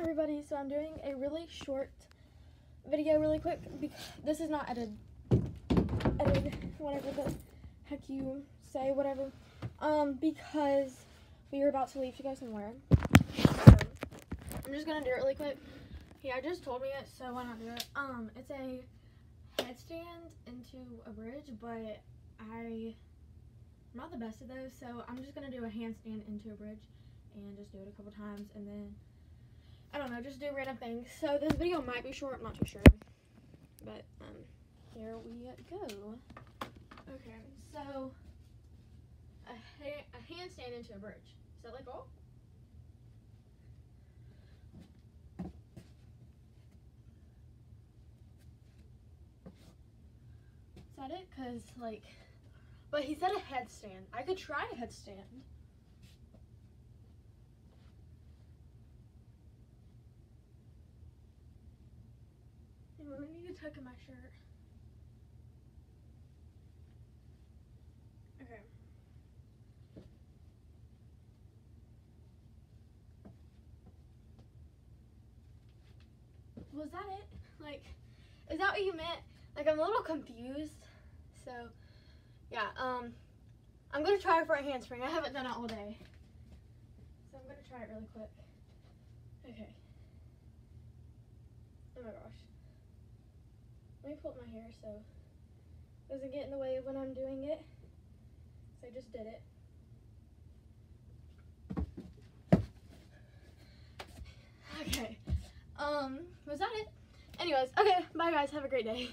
everybody. So I'm doing a really short video, really quick. Because this is not edited, edited, whatever the heck you say, whatever. Um, because we are about to leave to go somewhere. So I'm just gonna do it really quick. Yeah, I just told me it, so why not do it? Um, it's a headstand into a bridge, but I I'm not the best at those, so I'm just gonna do a handstand into a bridge and just do it a couple times and then I don't know, just do random things. So this video might be short, I'm not too sure. But um here we go. Okay, so a, ha- a handstand into a bridge. Is that like all? Is that it? Cause like, but he said a headstand. I could try a headstand. Hang on, I need to tuck in my shirt. Okay. Was that it? Like, is that what you meant? Like, I'm a little confused. So, yeah, um, I'm gonna try for a handspring. I haven't done it all day. So I'm gonna try it really quick. Okay. Let me pull up my hair so it doesn't get in the way of when I'm doing it. So I just did it. Okay. Um, was that it? Anyways, okay, bye guys, have a great day.